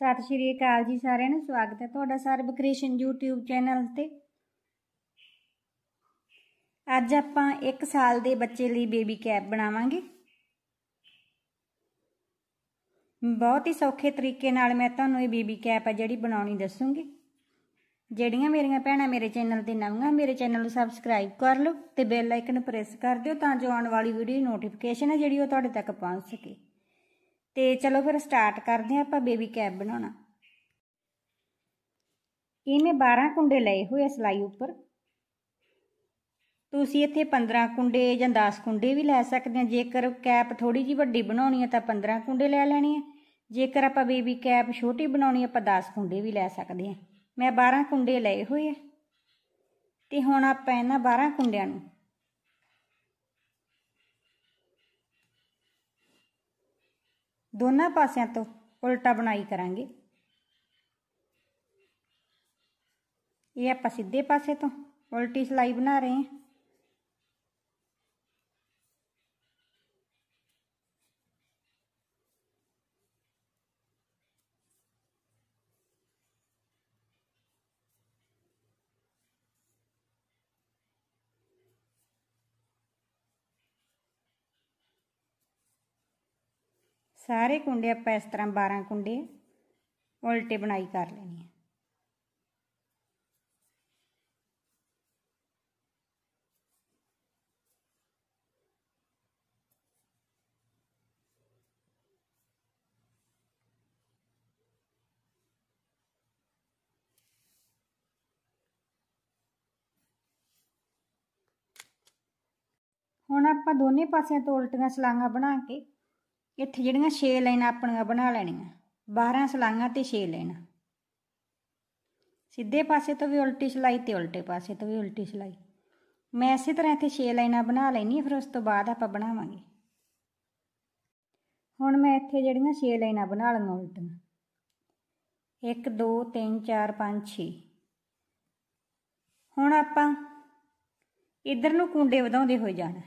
ਸਤਿ ਸ਼੍ਰੀ ਅਕਾਲ ਜੀ ਸਾਰਿਆਂ ਨੂੰ, ਸਵਾਗਤ ਹੈ ਤੁਹਾਡਾ ਸਰਬ ਕ੍ਰਿਸ਼ਨ YouTube ਚੈਨਲ ਤੇ। ਅੱਜ ਆਪਾਂ 1 ਸਾਲ ਦੇ ਬੱਚੇ ਲਈ ਬੇਬੀ ਕੈਪ ਬਣਾਵਾਂਗੇ। ਬਹੁਤ ਹੀ ਸੌਖੇ ਤਰੀਕੇ ਨਾਲ ਮੈਂ ਤੁਹਾਨੂੰ ਇਹ ਬੇਬੀ ਕੈਪ ਹੈ ਜਿਹੜੀ ਬਣਾਉਣੀ ਦੱਸੂਗੀ। ਜਿਹੜੀਆਂ ਮੇਰੀਆਂ ਭੈਣਾਂ ਮੇਰੇ ਚੈਨਲ ਤੇ ਨਵੀਆਂ, ਮੇਰੇ ਚੈਨਲ ਨੂੰ ਸਬਸਕ੍ਰਾਈਬ ਕਰ ਲਓ ਤੇ ਬੈਲ ਆਈਕਨ ਪ੍ਰੈਸ ਕਰ ਦਿਓ ਤਾਂ ਜੋ ਆਉਣ ਵਾਲੀ ਵੀਡੀਓ ਦੀ ਨੋਟੀਫਿਕੇਸ਼ਨ ਹੈ ਜਿਹੜੀ ਉਹ ਤੁਹਾਡੇ ਤੱਕ ਪਹੁੰਚ ਸਕੇ। ਤੇ ਚਲੋ ਫਿਰ ਸਟਾਰਟ ਕਰਦੇ ਹਾਂ, ਆਪਾਂ ਬੇਬੀ ਕੈਪ ਬਣਾਉਣਾ। ਇਹ ਮੈਂ 12 ਕੁੰਡੇ ਲਏ ਹੋਏ ਸਲਾਈ ਉੱਪਰ? ਤੁਸੀਂ ਇੱਥੇ 15 ਕੁੰਡੇ ਜਾਂ 10 ਕੁੰਡੇ ਵੀ ਲੈ ਸਕਦੇ ਹੋ। ਜੇਕਰ ਕੈਪ ਥੋੜੀ ਜੀ ਵੱਡੀ ਬਣਾਉਣੀ ਹੈ ਤਾਂ 15 ਕੁੰਡੇ ਲੈ ਲੈਣੇ ਹੈ ਜੇਕਰ ਆਪਾਂ ਬੇਬੀ ਕੈਪ ਛੋਟੀ ਬਣਾਉਣੀ ਆਪਾਂ 10 ਕੁੰਡੇ ਵੀ ਲੈ ਸਕਦੇ ਹਾਂ। ਮੈਂ 12 ਕੁੰਡੇ ਲਏ ਹੋਏ ਆ। ਤੇ ਹੁਣ ਆਪਾਂ ਇਹਨਾਂ 12 ਕੁੰਡਿਆਂ ਨੂੰ ਦੋਨਾਂ ਪਾਸਿਆਂ ਤੋਂ ਉਲਟਾ ਬਣਾਈ ਕਰਾਂਗੇ। ਇਹ ਆਪਾਂ ਸਿੱਧੇ ਪਾਸੇ ਤੋਂ ਉਲਟੀ ਸਲਾਈ ਬਣਾ ਰਹੇ ਹਾਂ। ਸਾਰੇ ਕੁੰਡੇ ਆਪਾਂ ਇਸ ਤਰ੍ਹਾਂ 12 ਕੁੰਡੇ ਉਲਟੇ ਬਣਾਈ ਕਰ ਲੈਣੀ ਹੈ ਹੁਣ ਆਪਾਂ ਦੋਨੇ ਪਾਸਿਆਂ ਤੋਂ ਉਲਟੀਆਂ ਸਲਾਂਗਾ ਬਣਾ ਕੇ ਇੱਥੇ ਜਿਹੜੀਆਂ 6 ਲਾਈਨਾਂ ਆਪਣੀਆਂ ਬਣਾ ਲੈਣੀਆਂ 12 ਸਲਾਂਗਾ ਤੇ 6 ਲਾਈਨਾਂ। ਸਿੱਧੇ ਪਾਸੇ ਤੋਂ ਵੀ ਉਲਟੀ ਸਲਾਈ ਤੇ ਉਲਟੇ ਪਾਸੇ ਤੋਂ ਵੀ ਉਲਟੀ ਸਲਾਈ। ਮੈਂ ਇਸੇ ਤਰ੍ਹਾਂ ਇੱਥੇ 6 ਲਾਈਨਾਂ ਬਣਾ ਲੈਣੀ ਫਿਰ ਉਸ ਤੋਂ ਬਾਅਦ ਆਪਾਂ ਬਣਾਵਾਂਗੇ। ਹੁਣ ਮੈਂ ਇੱਥੇ ਜਿਹੜੀਆਂ 6 ਲਾਈਨਾਂ ਬਣਾ ਲਈਆਂ ਉਲਟੀਆਂ। 1 2 3 4 5 6 ਹੁਣ ਆਪਾਂ ਇਧਰ ਨੂੰ ਕੁੰਡੇ ਵਧਾਉਂਦੇ ਹੋਏ ਜਾਣਾ।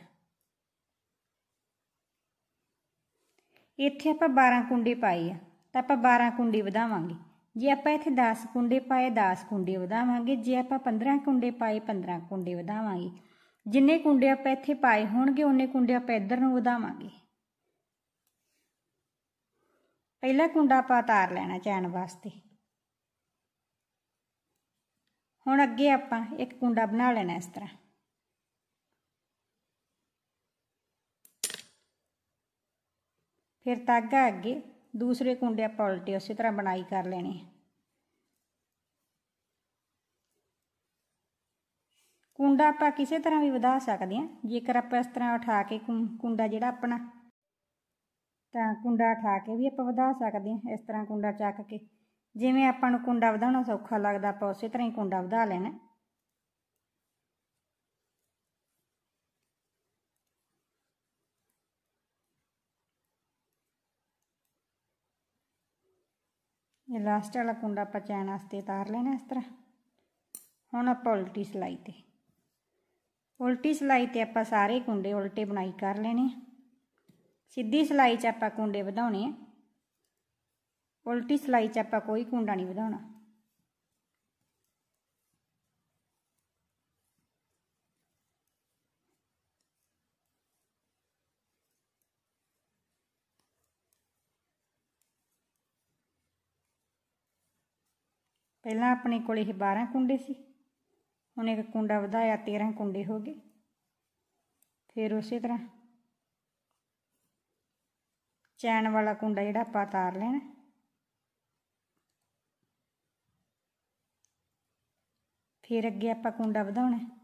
ਇੱਥੇ ਆਪਾਂ 12 ਕੁੰਡੇ ਪਾਏ ਆ, ਤਾਂ ਆਪਾਂ 12 ਕੁੰਡੇ ਵਧਾਵਾਂਗੇ। ਜੇ ਆਪਾਂ ਇੱਥੇ 10 ਕੁੰਡੇ ਪਾਏ 10 ਕੁੰਡੇ ਵਧਾਵਾਂਗੇ। ਜੇ ਆਪਾਂ 15 ਕੁੰਡੇ ਪਾਏ 15 ਕੁੰਡੇ ਵਧਾਵਾਂਗੇ। ਜਿੰਨੇ ਕੁੰਡੇ ਆਪਾਂ ਇੱਥੇ ਪਾਏ ਹੋਣਗੇ, ਉਹਨੇ ਕੁੰਡੇ ਆਪਾਂ ਇੱਧਰ ਨੂੰ ਵਧਾਵਾਂਗੇ। ਪਹਿਲਾ ਕੁੰਡਾ ਆਪਾਂ ਉਤਾਰ ਲੈਣਾ ਚੈਨ ਵਾਸਤੇ। ਹੁਣ ਅੱਗੇ ਆਪਾਂ ਇੱਕ ਕੁੰਡਾ ਬਣਾ ਲੈਣਾ ਇਸ ਤਰ੍ਹਾਂ। ਫਿਰ ਤਾਗਾ ਅੱਗੇ, ਦੂਸਰੇ ਕੁੰਡੇ ਆਪਾਂ ਉਲਟੇ ਉਸੇ ਤਰ੍ਹਾਂ ਬਣਾਈ ਕਰ ਲੈਣੇ ਕੁੰਡਾ ਆਪਾਂ ਕਿਸੇ ਤਰ੍ਹਾਂ ਵੀ ਵਧਾ ਸਕਦੇ ਹਾਂ, ਜੇਕਰ ਆਪਾਂ ਇਸ ਤਰ੍ਹਾਂ ਉਠਾ ਕੇ, ਕੁੰਡਾ ਜਿਹੜਾ ਆਪਣਾ, ਤਾਂ ਕੁੰਡਾ ਉਠਾ ਕੇ ਵੀ ਆਪਾਂ ਵਧਾ ਸਕਦੇ ਹਾਂ ਇਸ ਤਰ੍ਹਾਂ ਕੁੰਡਾ ਚੱਕ ਕੇ। ਜਿਵੇਂ ਆਪਾਂ ਨੂੰ ਕੁੰਡਾ ਵਧਾਉਣਾ ਸੌਖਾ ਲੱਗਦਾ, ਆਪਾਂ ਉਸੇ ਤਰ੍ਹਾਂ ਹੀ ਕੁੰਡਾ ਵਧਾ ਲੈਣਾ। ਇਹ ਲਾਸਟ ਵਾਲਾ ਕੁੰਡਾ ਆਪਾਂ ਚੈਨ ਵਾਸਤੇ ਉਤਾਰ ਲੈਣਾ ਇਸ ਤਰ੍ਹਾਂ। ਹੁਣ ਆਪਾਂ ਉਲਟੀ ਸਲਾਈ ਤੇ। ਉਲਟੀ ਸਲਾਈ ਤੇ ਆਪਾਂ ਸਾਰੇ ਕੁੰਡੇ ਉਲਟੇ ਬਣਾਈ ਕਰ ਲੈਣੇ ਸਿੱਧੀ ਸਲਾਈ 'ਚ ਆਪਾਂ ਕੁੰਡੇ ਵਧਾਉਣੇ ਆ। ਉਲਟੀ ਸਲਾਈ 'ਚ ਆਪਾਂ ਕੋਈ ਕੁੰਡਾ ਨਹੀਂ ਵਧਾਉਣਾ। ਪਹਿਲਾਂ ਆਪਣੇ ਕੋਲ ਇਹ 12 ਕੁੰਡੇ ਸੀ। ਹੁਣ ਇੱਕ ਕੁੰਡਾ ਵਧਾਇਆ 13 ਕੁੰਡੇ ਹੋ ਗਏ। ਫਿਰ ਉਸੇ ਤਰ੍ਹਾਂ ਚੈਨ ਵਾਲਾ ਕੁੰਡਾ ਜਿਹੜਾ ਆਪਾਂ ਤਾਰ ਲੈਣਾ। ਫਿਰ ਅੱਗੇ ਆਪਾਂ ਕੁੰਡਾ ਵਧਾਉਣਾ।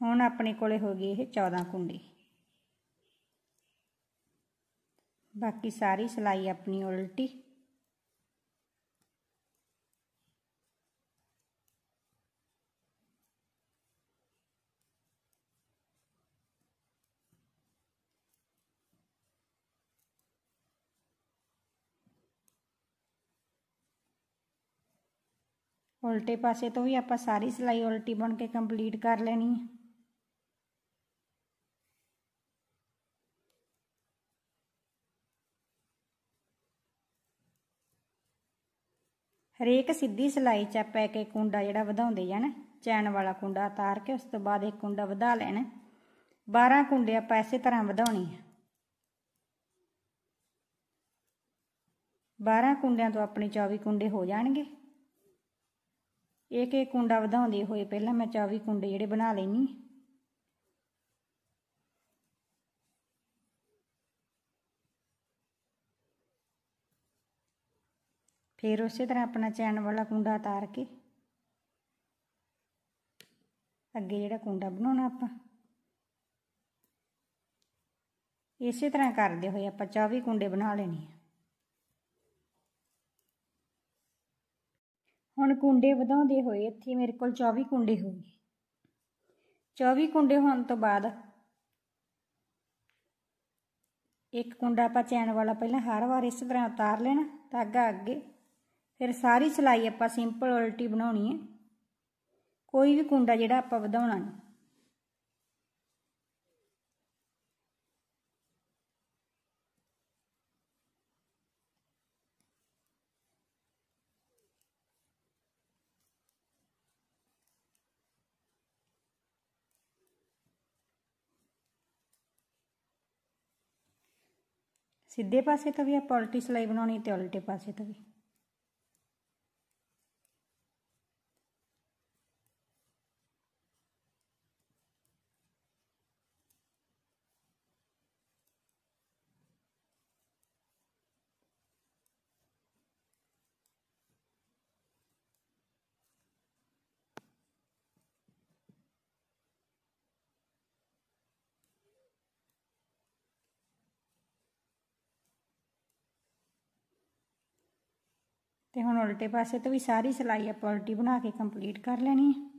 ਹੁਣ ਆਪਣੇ ਕੋਲੇ ਹੋ ਗਏ ਇਹ 14 ਕੁੰਡੇ। ਬਾਕੀ ਸਾਰੀ ਸਲਾਈ ਆਪਣੀ ਉਲਟੀ। ਉਲਟੇ ਪਾਸੇ ਤੋਂ ਵੀ ਆਪਾਂ ਸਾਰੀ ਸਿਲਾਈ ਉਲਟੀ ਬਣ ਕੇ ਕੰਪਲੀਟ ਕਰ ਲੈਣੀ ਹੈ। ਹਰੇਕ ਸਿੱਧੀ ਸਿਲਾਈ 'ਚ ਆਪਾਂ ਇੱਕ ਇੱਕ ਕੁੰਡਾ ਜਿਹੜਾ ਵਧਾਉਂਦੇ ਜਾਣਾ ਚੈਨ ਵਾਲਾ ਕੁੰਡਾ ਉਤਾਰ ਕੇ ਉਸ ਤੋਂ ਬਾਅਦ ਇੱਕ ਕੁੰਡਾ ਵਧਾ ਲੈਣਾ। 12 ਕੁੰਡੇ ਆਪਾਂ ਇਸੇ ਤਰ੍ਹਾਂ ਵਧਾਉਣੇ ਆ। 12 ਕੁੰਡਿਆਂ ਤੋਂ ਆਪਣੇ 24 ਕੁੰਡੇ ਹੋ ਜਾਣਗੇ। ਇੱਕ ਇੱਕ ਕੁੰਡਾ ਵਧਾਉਂਦੇ ਹੋਏ ਪਹਿਲਾਂ ਮੈਂ 24 ਕੁੰਡੇ ਜਿਹੜੇ ਬਣਾ ਲੈਣੀ ਫਿਰ ਉਸੇ ਤਰ੍ਹਾਂ ਆਪਣਾ ਚੈਨ ਵਾਲਾ ਕੁੰਡਾ ਉਤਾਰ ਕੇ। ਅੱਗੇ ਜਿਹੜਾ ਕੁੰਡਾ ਬਣਾਉਣਾ ਆਪਾਂ। ਇਸੇ ਤਰ੍ਹਾਂ ਕਰਦੇ ਹੋਏ ਆਪਾਂ 24 ਕੁੰਡੇ ਬਣਾ ਲੈਣੇ ਆ। ਹੁਣ ਕੁੰਡੇ ਵਧਾਉਂਦੇ ਹੋਏ ਇੱਥੇ ਮੇਰੇ ਕੋਲ 24 ਕੁੰਡੇ ਹੋ ਗਏ। 24 ਕੁੰਡੇ ਹੋਣ ਤੋਂ ਬਾਅਦ ਇੱਕ ਕੁੰਡਾ ਆਪਾਂ ਚੈਨ ਵਾਲਾ ਪਹਿਲਾਂ ਹਰ ਵਾਰ ਇਸ ਤਰ੍ਹਾਂ ਉਤਾਰ ਲੈਣਾ ਧਾਗਾ ਅੱਗੇ। ਫਿਰ ਸਾਰੀ ਸਿਲਾਈ ਆਪਾਂ ਸਿੰਪਲ ਉਲਟੀ ਬਣਾਉਣੀ ਹੈ। ਕੋਈ ਵੀ ਕੁੰਡਾ ਜਿਹੜਾ ਆਪਾਂ ਵਧਾਉਣਾ ਨਹੀਂ। ਸਿੱਧੇ ਪਾਸੇ ਤੋਂ ਵੀ ਆਪਾਂ ਉਲਟੀ ਸਿਲਾਈ ਬਣਾਉਣੀ ਤੇ ਉਲਟੇ ਪਾਸੇ ਤੋਂ ਵੀ। ਤੇ ਹੁਣ ਉਲਟੇ ਪਾਸੇ ਤੋਂ ਵੀ ਸਾਰੀ ਸਿਲਾਈ ਆਪਾਂ ਉਲਟੀ ਬਣਾ ਕੇ ਕੰਪਲੀਟ ਕਰ ਲੈਣੀ ਹੈ।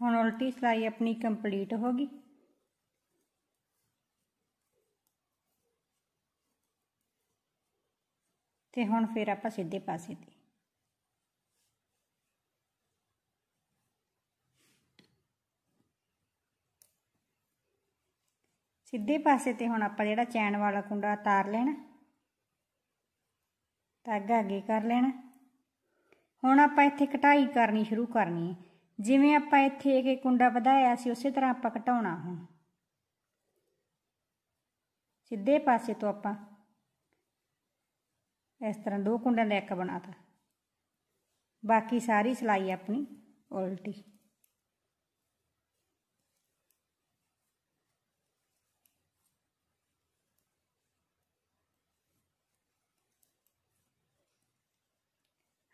ਹੁਣ ਉਲਟੀ ਸਿਲਾਈ ਆਪਣੀ ਕੰਪਲੀਟ ਹੋ ਗਈ। ਤੇ ਹੁਣ ਫਿਰ ਆਪਾਂ ਸਿੱਧੇ ਪਾਸੇ ਤੇ। ਸਿੱਧੇ ਪਾਸੇ ਤੇ ਹੁਣ ਆਪਾਂ ਜਿਹੜਾ ਚੈਨ ਵਾਲਾ ਕੁੰਡਾ ਤਾਰ ਲੈਣਾ, ਧਾਗਾ ਅੱਗੇ ਕਰ ਲੈਣਾ। ਹੁਣ ਆਪਾਂ ਇੱਥੇ ਕਟਾਈ ਕਰਨੀ ਸ਼ੁਰੂ ਕਰਨੀ ਹੈ। ਜਿਵੇਂ ਆਪਾਂ ਇੱਥੇ ਇੱਕ ਇੱਕ ਕੁੰਡਾ ਵਧਾਇਆ ਸੀ, ਉਸੇ ਤਰ੍ਹਾਂ ਆਪਾਂ ਘਟਾਉਣਾ ਹੁਣ। ਸਿੱਧੇ ਪਾਸੇ ਤੋਂ ਆਪਾਂ ਇਸ ਤਰ੍ਹਾਂ ਦੋ ਕੁੰਡਾਂ ਦਾ ਇੱਕ ਬਣਾਤਾ। ਬਾਕੀ ਸਾਰੀ ਸਿਲਾਈ ਆਪਣੀ ਉਲਟੀ।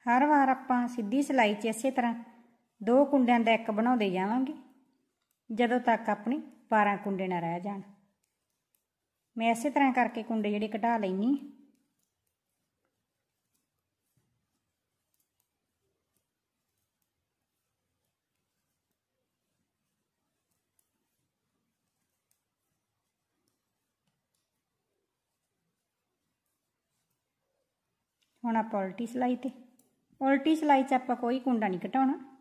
ਹਰ ਵਾਰ ਆਪਾਂ ਸਿੱਧੀ ਸਿਲਾਈ 'ਚ ਇਸੇ ਤਰ੍ਹਾਂ ਦੋ ਕੁੰਡਿਆਂ ਦਾ ਇੱਕ ਬਣਾਉਂਦੇ ਜਾਵਾਂਗੇ, ਜਦੋਂ ਤੱਕ ਆਪਣੇ 12 ਕੁੰਡੇ ਨਾ ਰਹਿ ਜਾਣ। ਮੈਂ ਇਸੇ ਤਰ੍ਹਾਂ ਕਰਕੇ ਕੁੰਡੇ ਜਿਹੜੇ ਘਟਾ ਲੈਣੀ ਹੁਣ ਆਪਾਂ ਉਲਟੀ ਸਿਲਾਈ ਤੇ, ਉਲਟੀ ਸਿਲਾਈ 'ਚ ਆਪਾਂ ਕੋਈ ਕੁੰਡਾ ਨਹੀਂ ਘਟਾਉਣਾ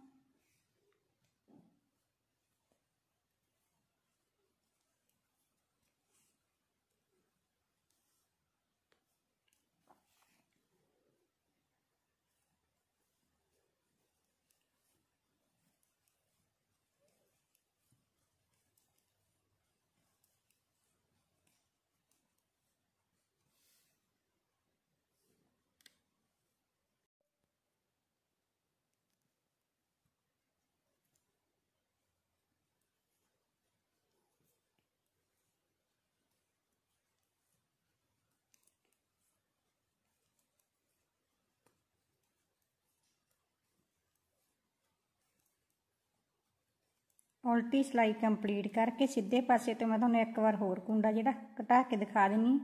ਉਲਟੀ ਸਲਾਈ ਕੰਪਲੀਟ ਕਰਕੇ ਸਿੱਧੇ ਪਾਸੇ ਤੋਂ ਮੈਂ ਤੁਹਾਨੂੰ ਇੱਕ ਵਾਰ ਹੋਰ ਕੁੰਡਾ ਜਿਹੜਾ ਘਟਾ ਕੇ ਦਿਖਾ ਦਿੰਨੀ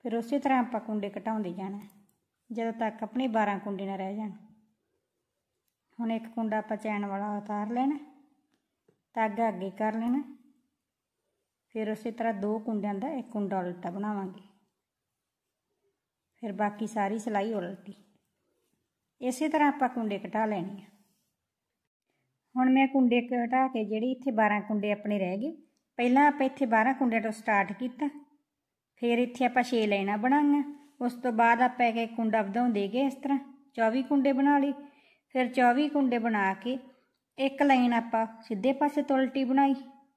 ਫਿਰ ਉਸੇ ਤਰ੍ਹਾਂ ਆਪਾਂ ਕੁੰਡੇ ਘਟਾਉਂਦੇ ਜਾਣਾ ਜਦੋਂ ਤੱਕ ਆਪਣੇ 12 ਕੁੰਡੇ ਨਾ ਰਹਿ ਜਾਣ। ਹੁਣ ਇੱਕ ਕੁੰਡਾ ਆਪਾਂ ਚੈਨ ਵਾਲਾ ਉਤਾਰ ਲੈਣਾ ਧਾਗਾ ਅੱਗੇ ਕਰ ਲੈਣਾ ਫਿਰ ਉਸੇ ਤਰ੍ਹਾਂ ਦੋ ਕੁੰਡਿਆਂ ਦਾ ਇੱਕ ਕੁੰਡਾ ਉਲਟਾ ਬਣਾਵਾਂਗੇ। ਫਿਰ ਬਾਕੀ ਸਾਰੀ ਸਲਾਈ ਉਲਟੀ। ਇਸੇ ਤਰ੍ਹਾਂ ਆਪਾਂ ਕੁੰਡੇ ਕਟਾ ਲੈਣੇ ਆ। ਹੁਣ ਮੈਂ ਕੁੰਡੇ ਘਟਾ ਕੇ ਜਿਹੜੀ ਇੱਥੇ 12 ਕੁੰਡੇ ਆਪਣੇ ਰਹਿ ਗਏ, ਪਹਿਲਾਂ ਆਪਾਂ ਇੱਥੇ 12 ਕੁੰਡਿਆਂ ਤੋਂ ਸਟਾਰਟ ਕੀਤਾ, ਫਿਰ ਇੱਥੇ ਆਪਾਂ 6 ਲਾਈਨਾਂ ਬਣਾਈਆਂ, ਉਸ ਤੋਂ ਬਾਅਦ ਆਪਾਂ ਇੱਕ ਕੁੰਡਾ ਵਧਾਉਂਦੇ ਗਏ ਇਸ ਤਰ੍ਹਾਂ 24 ਕੁੰਡੇ ਬਣਾ ਲਈ ਫਿਰ 24 ਕੁੰਡੇ ਬਣਾ ਕੇ ਇੱਕ ਲਾਈਨ ਆਪਾਂ ਸਿੱਧੇ ਪਾਸੇ ਤੋਂ ਉਲਟੀ ਬਣਾਈ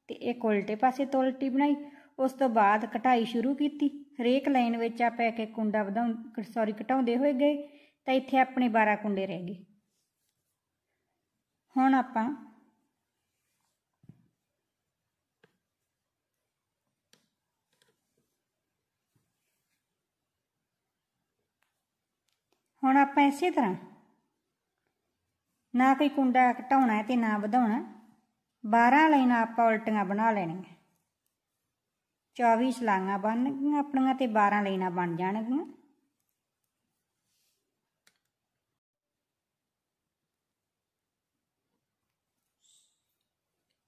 ਤੇ ਇੱਕ ਉਲਟੇ ਪਾਸੇ ਤੋਂ ਉਲਟੀ ਬਣਾਈ, ਉਸ ਤੋਂ ਬਾਅਦ ਕਟਾਈ ਸ਼ੁਰੂ ਕੀਤੀ, ਹਰੇਕ ਲਾਈਨ ਵਿੱਚ ਆਪਾਂ ਇੱਕ ਇੱਕ ਕੁੰਡਾ ਵਧਾਉਂ ਸੌਰੀ ਘਟਾਉਂਦੇ ਹੋਏ ਗਏ, ਤਾਂ ਇੱਥੇ ਆਪਣੇ 12 ਕੁੰਡੇ ਰਹਿ ਗਏ। ਹੁਣ ਆਪਾਂ ਹੁਣ ਆਪਾਂ ਇਸੇ ਤਰ੍ਹਾਂ ਨਾ ਕੋਈ ਕੁੰਡਾ ਘਟਾਉਣਾ ਤੇ ਨਾ ਵਧਾਉਣਾ 12 ਲਾਈਨਾਂ ਆਪਾਂ ਉਲਟੀਆਂ ਬਣਾ ਲੈਣੀਆਂ। 24 ਸਲਾਈਆਂ ਬਣਨਗੀਆਂ ਆਪਣੀਆਂ ਤੇ 12 ਲਾਈਨਾਂ ਬਣ ਜਾਣਗੀਆਂ।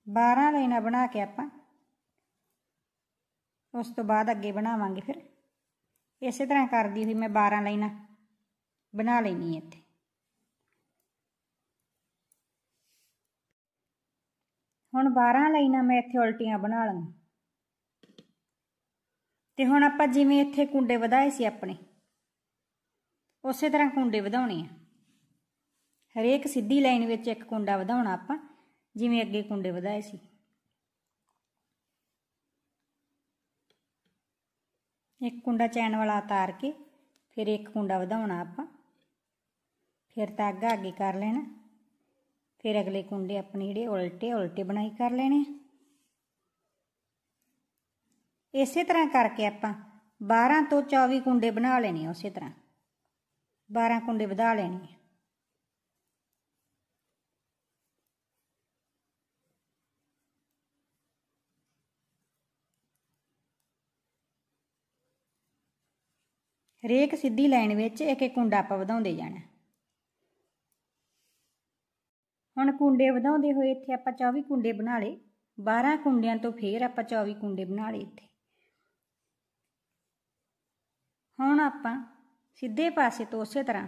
ਬਾਰਾਂ ਲਾਈਨਾਂ ਬਣਾ ਕੇ ਆਪਾਂ। ਉਸ ਤੋਂ ਬਾਅਦ ਅੱਗੇ ਬਣਾਵਾਂਗੇ ਫਿਰ। ਇਸੇ ਤਰ੍ਹਾਂ ਕਰਦੀ ਹੋਈ ਮੈਂ 12 ਲਾਈਨਾਂ ਬਣਾ ਲੈਣੀ ਇੱਥੇ। ਹੁਣ 12 ਲਾਈਨਾਂ ਮੈਂ ਇੱਥੇ ਉਲਟੀਆਂ ਬਣਾ ਲਵਾਂ। ਤੇ ਹੁਣ ਆਪਾਂ ਜਿਵੇਂ ਇੱਥੇ ਕੁੰਡੇ ਵਧਾਏ ਸੀ ਆਪਣੇ, ਉਸੇ ਤਰ੍ਹਾਂ ਕੁੰਡੇ ਵਧਾਉਣੇ ਆ। ਹਰੇਕ ਸਿੱਧੀ ਲਾਈਨ ਵਿੱਚ ਇੱਕ ਕੁੰਡਾ ਵਧਾਉਣਾ ਆਪਾਂ। ਜਿਵੇਂ ਅੱਗੇ ਕੁੰਡੇ ਵਧਾਏ ਸੀ। ਇੱਕ ਕੁੰਡਾ ਚੈਨ ਵਾਲਾ ਉਤਾਰ ਕੇ ਫਿਰ ਇੱਕ ਕੁੰਡਾ ਵਧਾਉਣਾ ਆਪਾਂ। ਫਿਰ ਧਾਗਾ ਅੱਗੇ ਕਰ ਲੈਣਾ। ਫਿਰ ਅਗਲੇ ਕੁੰਡੇ ਆਪਣੇ ਜਿਹੜੇ ਉਲਟੇ ਉਲਟੇ ਬਣਾਈ ਕਰ ਲੈਣੇ ਇਸੇ ਤਰ੍ਹਾਂ ਕਰਕੇ ਆਪਾਂ 12 ਤੋਂ 24 ਕੁੰਡੇ ਬਣਾ ਲੈਣੇ ਉਸੇ ਤਰ੍ਹਾਂ। 12 ਕੁੰਡੇ ਵਧਾ ਲੈਣੇ ਹਰੇਕ ਸਿੱਧੀ ਲਾਈਨ ਵਿੱਚ ਇੱਕ ਇੱਕ ਕੁੰਡਾ ਆਪਾਂ ਵਧਾਉਂਦੇ ਜਾਣਾ। ਹੁਣ ਕੁੰਡੇ ਵਧਾਉਂਦੇ ਹੋਏ ਇੱਥੇ ਆਪਾਂ 24 ਕੁੰਡੇ ਬਣਾ ਲਏ। 12 ਕੁੰਡਿਆਂ ਤੋਂ ਫੇਰ ਆਪਾਂ 24 ਕੁੰਡੇ ਬਣਾ ਲਏ ਇੱਥੇ। ਹੁਣ ਆਪਾਂ ਸਿੱਧੇ ਪਾਸੇ ਤੋਂ ਉਸੇ ਤਰ੍ਹਾਂ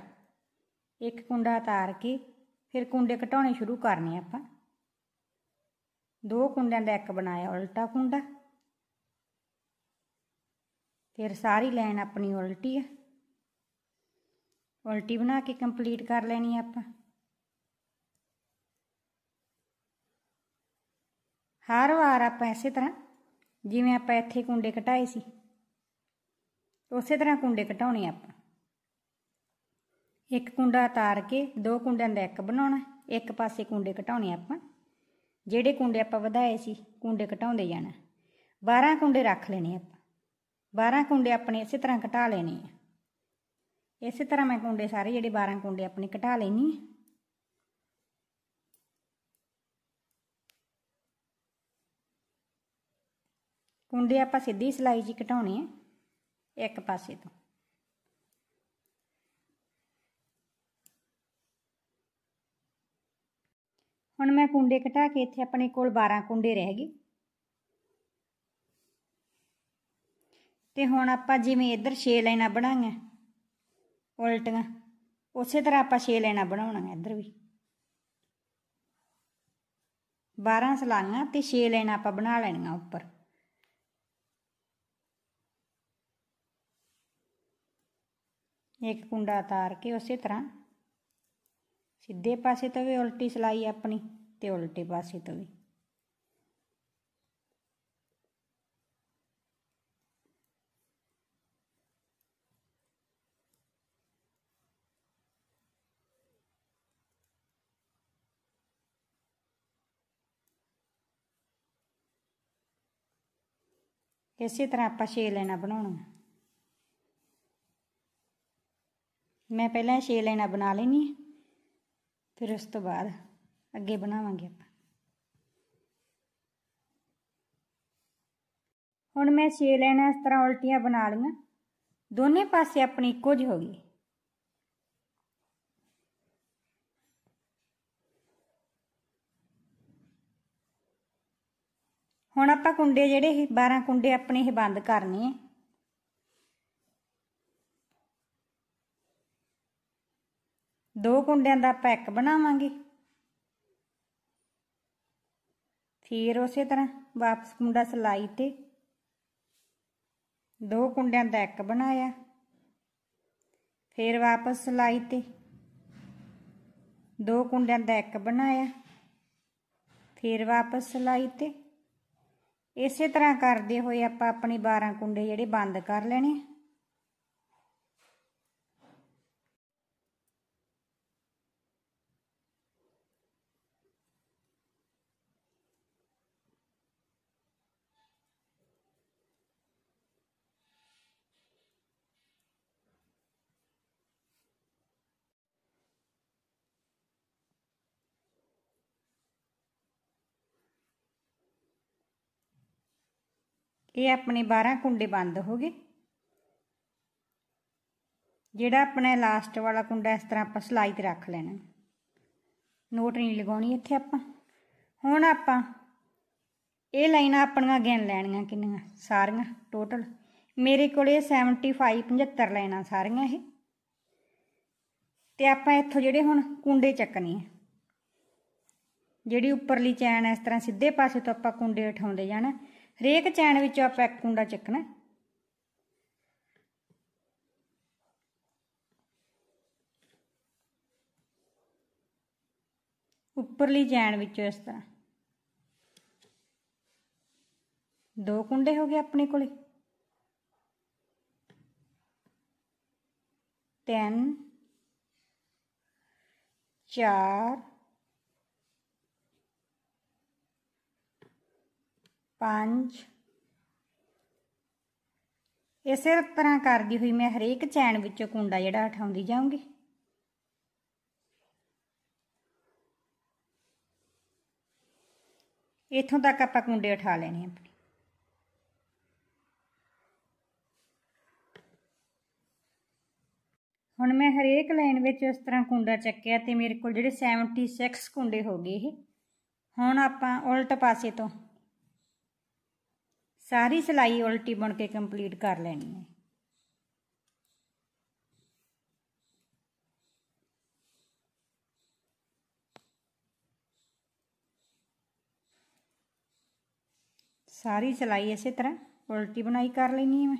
ਇੱਕ ਕੁੰਡਾ ਤਾਰ ਕੇ ਫਿਰ ਕੁੰਡੇ ਘਟਾਉਣੇ ਸ਼ੁਰੂ ਕਰਨੇ ਆਪਾਂ। ਦੋ ਕੁੰਡਿਆਂ ਦਾ ਇੱਕ ਬਣਾਇਆ ਉਲਟਾ ਕੁੰਡਾ। ਫਿਰ ਸਾਰੀ ਲਾਈਨ ਆਪਣੀ ਉਲਟੀ ਆ। ਉਲਟੀ ਬਣਾ ਕੇ ਕੰਪਲੀਟ ਕਰ ਲੈਣੀ ਆਪਾਂ। ਹਰ ਵਾਰ ਆਪਾਂ ਇਸੇ ਤਰ੍ਹਾਂ, ਜਿਵੇਂ ਆਪਾਂ ਇੱਥੇ ਕੁੰਡੇ ਘਟਾਏ ਸੀ, ਉਸੇ ਤਰ੍ਹਾਂ ਕੁੰਡੇ ਘਟਾਉਣੇ ਆਪਾਂ। ਇੱਕ ਕੁੰਡਾ ਉਤਾਰ ਕੇ ਦੋ ਕੁੰਡਿਆਂ ਦਾ ਇੱਕ ਬਣਾਉਣਾ, ਇੱਕ ਪਾਸੇ ਕੁੰਡੇ ਘਟਾਉਣੇ ਆਪਾਂ। ਜਿਹੜੇ ਕੁੰਡੇ ਆਪਾਂ ਵਧਾਏ ਸੀ, ਕੁੰਡੇ ਘਟਾਉਂਦੇ ਜਾਣਾ। 12 ਕੁੰਡੇ ਰੱਖ ਲੈਣੇ ਆਪਾਂ। 12 ਕੁੰਡੇ ਆਪਣੇ ਇਸੇ ਤਰ੍ਹਾਂ ਘਟਾ ਲੈਣੇ ਆ। ਇਸੇ ਤਰ੍ਹਾਂ ਮੈਂ ਕੁੰਡੇ ਸਾਰੇ ਜਿਹੜੇ 12 ਕੁੰਡੇ ਆਪਣੇ ਘਟਾ ਲੈਣੀ ਕੁੰਡੇ ਆਪਾਂ ਸਿੱਧੀ ਸਲਾਈ 'ਚ ਘਟਾਉਣੇ ਆ, ਇੱਕ ਪਾਸੇ ਤੋਂ। ਹੁਣ ਮੈਂ ਕੁੰਡੇ ਘਟਾ ਕੇ ਇੱਥੇ ਆਪਣੇ ਕੋਲ 12 ਕੁੰਡੇ ਰਹਿ ਗਏ। ਤੇ ਹੁਣ ਆਪਾਂ ਜਿਵੇਂ ਇੱਧਰ 6 ਲਾਈਨਾਂ ਬਣਾਈਆਂ, ਉਲਟੀਆਂ, ਉਸੇ ਤਰ੍ਹਾਂ ਆਪਾਂ 6 ਲਾਈਨਾਂ ਬਣਾਉਣੀਆਂ ਇੱਧਰ ਵੀ। 12 ਸਲਾਈਆਂ ਤੇ 6 ਲਾਈਨਾਂ ਆਪਾਂ ਬਣਾ ਲੈਣੀਆਂ ਉੱਪਰ। ਇੱਕ ਕੁੰਡਾ ਤਾਰ ਕੇ ਉਸੇ ਤਰ੍ਹਾਂ, ਸਿੱਧੇ ਪਾਸੇ ਤੋਂ ਵੀ ਉਲਟੀ ਸਲਾਈ ਆਪਣੀ ਤੇ ਉਲਟੇ ਪਾਸੇ ਤੋਂ ਵੀ। ਇਸੇ ਤਰ੍ਹਾਂ ਆਪਾਂ 6 ਲਾਈਨਾਂ ਬਣਾਉਣੀਆਂ। ਮੈਂ ਪਹਿਲਾਂ 6 ਲਾਈਨਾਂ ਬਣਾ ਲੈਣੀ ਫਿਰ ਉਸ ਤੋਂ ਬਾਅਦ ਅੱਗੇ ਬਣਾਵਾਂਗੇ ਆਪਾਂ। ਹੁਣ ਮੈਂ 6 ਲਾਈਨਾਂ ਇਸ ਤਰ੍ਹਾਂ ਉਲਟੀਆਂ ਬਣਾ ਲਈਆਂ। ਦੋਨੇ ਪਾਸੇ ਆਪਣੀ ਇੱਕੋ ਜਿਹੀ ਹੋ ਗਈ। ਹੁਣ ਆਪਾਂ ਕੁੰਡੇ ਜਿਹੜੇ ਇਹ 12 ਕੁੰਡੇ ਆਪਣੇ ਇਹ ਬੰਦ ਕਰਨੇ ਆ। ਦੋ ਕੁੰਡਿਆਂ ਦਾ ਆਪਾਂ ਇੱਕ ਬਣਾਵਾਂਗੇ। ਫਿਰ ਉਸੇ ਤਰ੍ਹਾਂ ਵਾਪਸ ਕੁੰਡਾ ਸਲਾਈ ਤੇ ਦੋ ਕੁੰਡਿਆਂ ਦਾ ਇੱਕ ਬਣਾਇਆ। ਫਿਰ ਵਾਪਸ ਸਲਾਈ ਤੇ ਦੋ ਕੁੰਡਿਆਂ ਦਾ ਇੱਕ ਬਣਾਇਆ। ਫਿਰ ਵਾਪਸ ਸਲਾਈ ਤੇ ਇਸੇ ਤਰ੍ਹਾਂ ਕਰਦੇ ਹੋਏ ਆਪਾਂ ਆਪਣੇ 12 ਕੁੰਡੇ ਜਿਹੜੇ ਬੰਦ ਕਰ ਲੈਣੇ ਇਹ ਆਪਣੇ 12 ਕੁੰਡੇ ਬੰਦ ਹੋ ਗਏ ਜਿਹੜਾ ਆਪਣਾ ਲਾਸਟ ਵਾਲਾ ਕੁੰਡਾ ਇਸ ਤਰ੍ਹਾਂ ਆਪਾਂ ਸਲਾਈ ਤੇ ਰੱਖ ਲੈਣਾ ਨੋਟ ਨਹੀਂ ਲਗਾਉਣੀ ਇੱਥੇ ਆਪਾਂ ਹੁਣ ਆਪਾਂ ਇਹ ਲਾਈਨਾਂ ਆਪਣੀਆਂ ਗਿਣ ਲੈਣੀਆਂ ਕਿੰਨੀਆਂ ਸਾਰੀਆਂ ਟੋਟਲ ਮੇਰੇ ਕੋਲ ਇਹ 75 75 ਲਾਈਨਾਂ ਸਾਰੀਆਂ ਇਹ ਤੇ ਆਪਾਂ ਇੱਥੋਂ ਜਿਹੜੇ ਹੁਣ ਕੁੰਡੇ ਚੱਕਣੇ ਆ ਜਿਹੜੀ ਉੱਪਰਲੀ ਚੈਨ ਇਸ ਤਰ੍ਹਾਂ ਸਿੱਧੇ ਪਾਸੇ ਤੋਂ ਆਪਾਂ ਕੁੰਡੇ ਉਠਾਉਂਦੇ ਜਾਣਾ ਹਰੇਕ ਚੈਨ ਵਿੱਚੋਂ ਆਪਾਂ ਇੱਕ ਕੁੰਡਾ ਚੱਕਣਾ। ਉੱਪਰਲੀ ਚੈਨ ਵਿੱਚੋਂ ਇਸ ਤਰ੍ਹਾਂ। ਦੋ ਕੁੰਡੇ ਹੋ ਗਏ ਆਪਣੇ ਕੋਲੇ। ਤਿੰਨ, ਚਾਰ ਪੰਜ। ਇਸੇ ਤਰ੍ਹਾਂ ਕਰਦੀ ਹੋਈ ਮੈਂ ਹਰੇਕ ਚੈਨ ਵਿੱਚੋਂ ਕੁੰਡਾ ਜਿਹੜਾ ਉਠਾਉਂਦੀ ਜਾਊਂਗੀ। ਇੱਥੋਂ ਤੱਕ ਆਪਾਂ ਕੁੰਡੇ ਉਠਾ ਲੈਣੇ ਆਪਣੇ। ਹੁਣ ਮੈਂ ਹਰੇਕ ਲਾਈਨ ਵਿੱਚ ਇਸ ਤਰ੍ਹਾਂ ਕੁੰਡਾ ਚੱਕਿਆ ਤੇ ਮੇਰੇ ਕੋਲ ਜਿਹੜੇ 76 ਕੁੰਡੇ ਹੋ ਗਏ ਇਹ। ਹੁਣ ਆਪਾਂ ਉਲਟ ਪਾਸੇ ਤੋਂ ਸਾਰੀ ਸਿਲਾਈ ਉਲਟੀ ਬਣ ਕੇ ਕੰਪਲੀਟ ਕਰ ਲੈਣੀ ਹੈ ਸਾਰੀ ਸਿਲਾਈ ਇਸੇ ਤਰ੍ਹਾਂ ਉਲਟੀ ਬਣਾਈ ਕਰ ਲੈਣੀ ਹੈ ਮੈਂ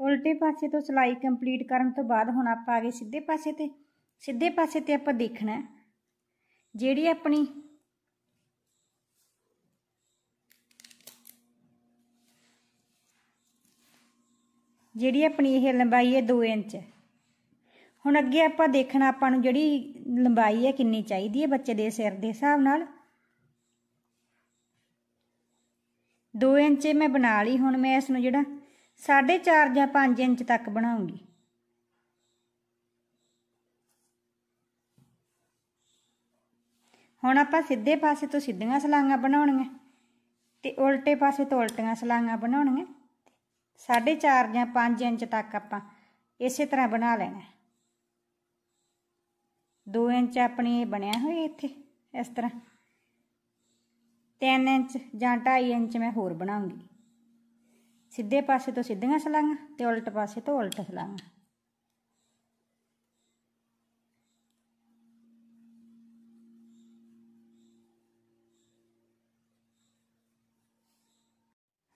ਉਲਟੇ ਪਾਸੇ ਤੋਂ ਸਿਲਾਈ ਕੰਪਲੀਟ ਕਰਨ ਤੋਂ ਬਾਅਦ ਹੁਣ ਆਪਾਂ ਆ ਗਏ ਸਿੱਧੇ ਪਾਸੇ ਤੇ ਸਿੱਧੇ ਪਾਸੇ ਤੇ ਆਪਾਂ ਦੇਖਣਾ ਜਿਹੜੀ ਆਪਣੀ ਜਿਹੜੀ ਆਪਣੀ ਇਹ ਲੰਬਾਈ ਹੈ 2 ਇੰਚ। ਹੁਣ ਅੱਗੇ ਆਪਾਂ ਦੇਖਣਾ ਆਪਾਂ ਨੂੰ ਜਿਹੜੀ ਲੰਬਾਈ ਹੈ ਕਿੰਨੀ ਚਾਹੀਦੀ ਹੈ ਬੱਚੇ ਦੇ ਸਿਰ ਦੇ ਹਿਸਾਬ ਨਾਲ। 2 ਇੰਚ ਮੈਂ ਬਣਾ ਲਈ, ਹੁਣ ਮੈਂ ਇਸ ਨੂੰ ਜਿਹੜਾ 4.5 ਜਾਂ 5 ਇੰਚ ਤੱਕ ਬਣਾਉਂਗੀ। ਹੁਣ ਆਪਾਂ ਸਿੱਧੇ ਪਾਸੇ ਤੋਂ ਸਿੱਧੀਆਂ ਸਲਾਂਗਾਂ ਬਣਾਉਣੀਆਂ ਤੇ ਉਲਟੇ ਪਾਸੇ ਤੋਂ ਉਲਟੀਆਂ ਸਲਾਂਗਾਂ ਬਣਾਉਣੀਆਂ। 4.5 ਜਾਂ 5 ਇੰਚ ਤੱਕ ਆਪਾਂ ਇਸੇ ਤਰ੍ਹਾਂ ਬਣਾ ਲੈਣਾ। 2 ਇੰਚ ਆਪਣੀ ਇਹ ਬਣਿਆ ਹੋਇਆ ਇੱਥੇ, ਇਸ ਤਰ੍ਹਾਂ। 3 ਇੰਚ ਜਾਂ 2.5 ਇੰਚ ਮੈਂ ਹੋਰ ਬਣਾਉਂਗੀ। ਸਿੱਧੇ ਪਾਸੇ ਤੋਂ ਸਿੱਧੀਆਂ ਸਲਾਂਗਾਂ ਤੇ ਉਲਟ ਪਾਸੇ ਤੋਂ ਉਲਟ ਸਲਾਂਗਾਂ।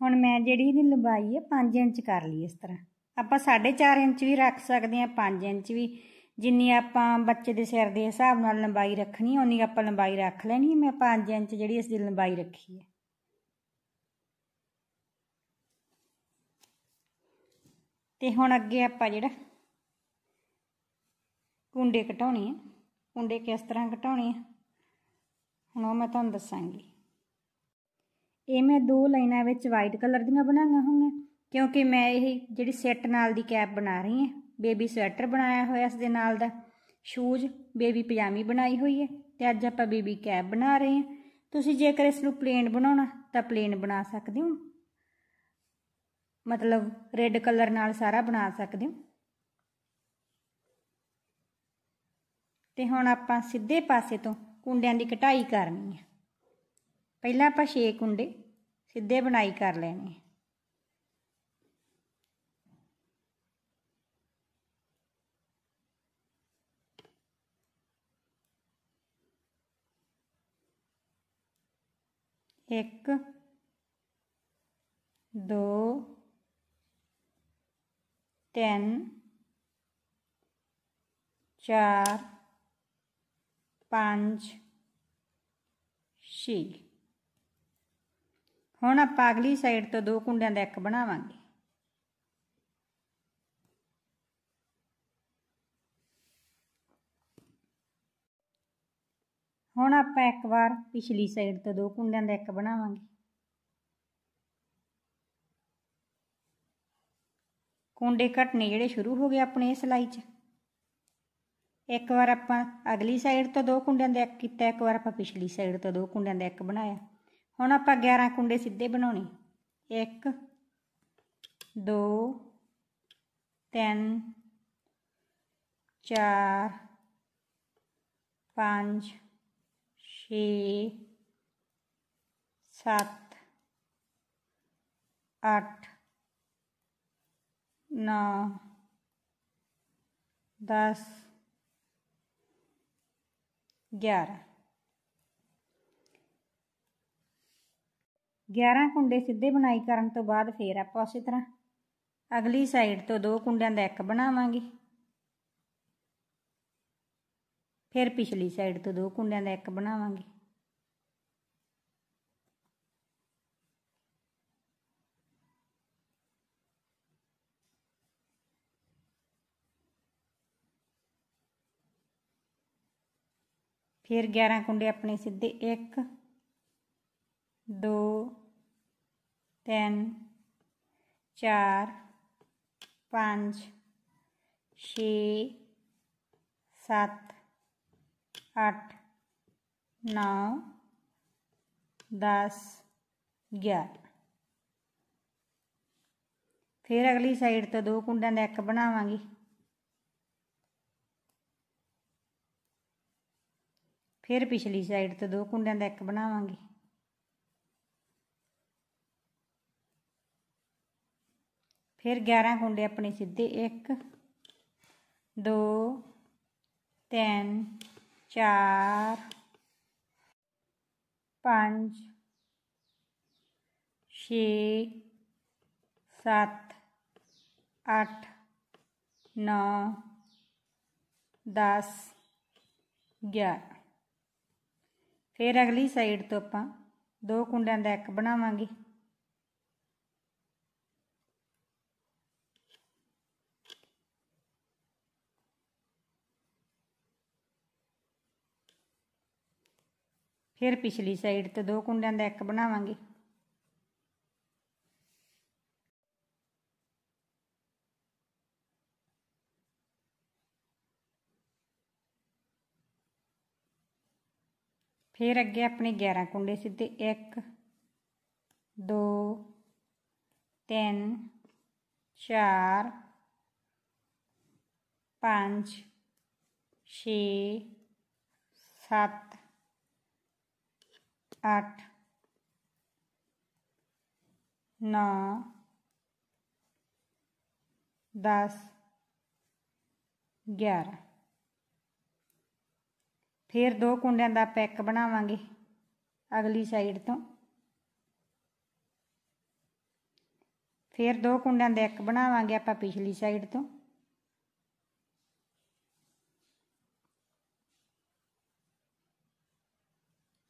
ਹੁਣ ਮੈਂ ਜਿਹੜੀ ਇਹਦੀ ਲੰਬਾਈ ਹੈ 5 ਇੰਚ ਕਰ ਲਈ ਇਸ ਤਰ੍ਹਾਂ। ਆਪਾਂ 4.5 ਇੰਚ ਵੀ ਰੱਖ ਸਕਦੇ ਹਾਂ 5 ਇੰਚ ਵੀ। ਜਿੰਨੀ ਆਪਾਂ ਬੱਚੇ ਦੇ ਸਿਰ ਦੇ ਹਿਸਾਬ ਨਾਲ ਲੰਬਾਈ ਰੱਖਣੀ ਓਨੀ ਆਪਾਂ ਲੰਬਾਈ ਰੱਖ ਲੈਣੀ ਮੈਂ 5 ਇੰਚ ਜਿਹੜੀ ਇਸ ਦੀ ਲੰਬਾਈ ਰੱਖੀ ਹੈ ਤੇ ਹੁਣ ਅੱਗੇ ਆਪਾਂ ਜਿਹੜਾ ਕੁੰਡੇ ਘਟਾਉਣੇ ਆ। ਕੁੰਡੇ ਕਿਸ ਤਰ੍ਹਾਂ ਘਟਾਉਣੇ ਆ? ਹੁਣ ਉਹ ਮੈਂ ਤੁਹਾਨੂੰ ਦੱਸਾਂਗੀ। ਇਹ ਮੈਂ ਦੋ ਲਾਈਨਾਂ ਵਿੱਚ ਵਾਈਟ ਕਲਰ ਦੀਆਂ ਬਣਾਈਆਂ ਹੋਈਆਂ, ਕਿਉਂਕਿ ਮੈਂ ਇਹ ਜਿਹੜੀ ਸੈੱਟ ਨਾਲ ਦੀ ਕੈਪ ਬਣਾ ਰਹੀ ਹਾਂ ਬੇਬੀ ਸਵੈਟਰ ਬਣਾਇਆ ਹੋਇਆ ਇਸ ਦੇ ਨਾਲ ਦਾ ਸ਼ੂਜ਼ ਬੇਬੀ ਪਜਾਮੀ ਬਣਾਈ ਹੋਈ ਹੈ ਤੇ ਅੱਜ ਆਪਾਂ ਬੇਬੀ ਕੈਪ ਬਣਾ ਰਹੇ ਹਾਂ। ਤੁਸੀਂ ਜੇਕਰ ਇਸ ਨੂੰ ਪਲੇਨ ਬਣਾਉਣਾ ਤਾਂ ਪਲੇਨ ਬਣਾ ਸਕਦੇ ਹੋ। ਮਤਲਬ ਰੈੱਡ ਕਲਰ ਨਾਲ ਸਾਰਾ ਬਣਾ ਸਕਦੇ ਹੋ। ਤੇ ਹੁਣ ਆਪਾਂ ਸਿੱਧੇ ਪਾਸੇ ਤੋਂ ਕੁੰਡਿਆਂ ਦੀ ਕਟਾਈ ਕਰਨੀ ਹੈ। ਪਹਿਲਾਂ ਆਪਾਂ 6 ਕੁੰਡੇ ਸਿੱਧੇ ਬਣਾਈ ਕਰ ਲੈਣੇ ਇੱਕ ਦੋ ਤਿੰਨ ਚਾਰ ਪੰਜ ਛੇ। ਹੁਣ ਆਪਾਂ ਅਗਲੀ ਸਾਈਡ ਤੋਂ ਦੋ ਕੁੰਡਿਆਂ ਦਾ ਇੱਕ ਬਣਾਵਾਂਗੇ। ਹੁਣ ਆਪਾਂ ਇੱਕ ਵਾਰ ਪਿਛਲੀ ਸਾਈਡ ਤੋਂ ਦੋ ਕੁੰਡਿਆਂ ਦਾ ਇੱਕ ਬਣਾਵਾਂਗੇ। ਕੁੰਡੇ ਘਟਨੇ ਜਿਹੜੇ ਸ਼ੁਰੂ ਹੋ ਗਏ ਆਪਣੇ ਇਸ ਸਲਾਈ 'ਚ। ਇੱਕ ਵਾਰ ਆਪਾਂ ਅਗਲੀ ਸਾਈਡ ਤੋਂ ਦੋ ਕੁੰਡਿਆਂ ਦਾ ਇੱਕ ਕੀਤਾ, ਇੱਕ ਵਾਰ ਆਪਾਂ ਪਿਛਲੀ ਸਾਈਡ ਤੋਂ ਦੋ ਕੁੰਡਿਆਂ ਦਾ ਇੱਕ ਬਣਾਇਆ। ਹੁਣ ਆਪਾਂ 11 ਕੁੰਡੇ ਸਿੱਧੇ ਬਣਾਉਣੇ। 1 2 3 4 5 6 7 8 9 10 11 11 ਕੁੰਡੇ ਸਿੱਧੇ ਬਣਾਈ ਕਰਨ ਤੋਂ ਬਾਅਦ ਫੇਰ ਆਪਾਂ ਉਸੇ ਤਰ੍ਹਾਂ ਅਗਲੀ ਸਾਈਡ ਤੋਂ ਦੋ ਕੁੰਡਿਆਂ ਦਾ ਇੱਕ ਬਣਾਵਾਂਗੇ। ਫਿਰ ਪਿਛਲੀ ਸਾਈਡ ਤੋਂ ਦੋ ਕੁੰਡਿਆਂ ਦਾ ਇੱਕ ਬਣਾਵਾਂਗੇ। ਫਿਰ 11 ਕੁੰਡੇ ਆਪਣੇ ਸਿੱਧੇ 1 2 3 4 5 6 7 8 9 10 11 ਫਿਰ ਅਗਲੀ ਸਾਈਡ ਤੋਂ ਦੋ ਕੁੰਡਿਆਂ ਦਾ ਇੱਕ ਬਣਾਵਾਂਗੇ। ਫਿਰ ਪਿਛਲੀ ਸਾਈਡ ਤੋਂ ਦੋ ਕੁੰਡਿਆਂ ਦਾ ਇੱਕ ਬਣਾਵਾਂਗੇ। ਫਿਰ 11 ਕੁੰਡੇ ਆਪਣੇ ਸਿੱਧੇ 1 2 3 4 5 6 7 8 9 10 11 ਫਿਰ ਅਗਲੀ ਸਾਈਡ ਤੋਂ ਆਪਾਂ ਦੋ ਕੁੰਡਿਆਂ ਦਾ ਇੱਕ ਬਣਾਵਾਂਗੇ। ਫਿਰ ਪਿਛਲੀ ਸਾਈਡ ਤੇ ਦੋ ਕੁੰਡਿਆਂ ਦਾ ਇੱਕ ਬਣਾਵਾਂਗੇ। ਫਿਰ ਅੱਗੇ ਆਪਣੇ 11 ਕੁੰਡੇ ਸਿੱਧੇ 1 2 3 4 5 6 7 ਅੱਠ। ਨੌ। ਦਸ। ਗਿਆਰਾਂ। ਫਿਰ ਦੋ ਕੁੰਡਿਆਂ ਦਾ ਪੈਕ ਬਣਾਵਾਂਗੇ ਅਗਲੀ ਸਾਈਡ ਤੋਂ। ਫਿਰ ਦੋ ਕੁੰਡਿਆਂ ਦਾ ਇੱਕ ਬਣਾਵਾਂਗੇ ਆਪਾਂ ਪਿਛਲੀ ਸਾਈਡ ਤੋਂ।